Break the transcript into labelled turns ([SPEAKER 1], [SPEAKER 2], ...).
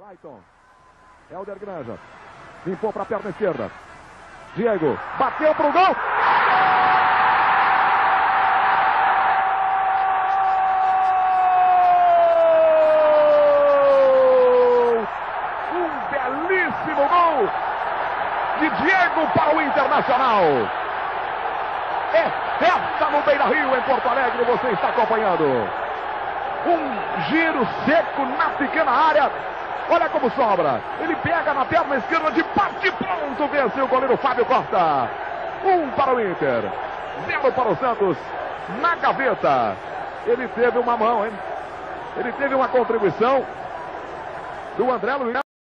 [SPEAKER 1] Clayton. Helder Granja. Limpou para a perna esquerda. Diego. Bateu para o gol. Um belíssimo gol de Diego para o Internacional. É festa no Beira Rio, em Porto Alegre, você está acompanhando. Um giro seco na pequena área. Olha como sobra. Ele pega na perna esquerda de bate pronto. Venceu o goleiro Fábio Costa. Um para o Inter. Zero para o Santos. Na gaveta. Ele teve uma mão, hein? Ele teve uma contribuição do André Luiz.